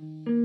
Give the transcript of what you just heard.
you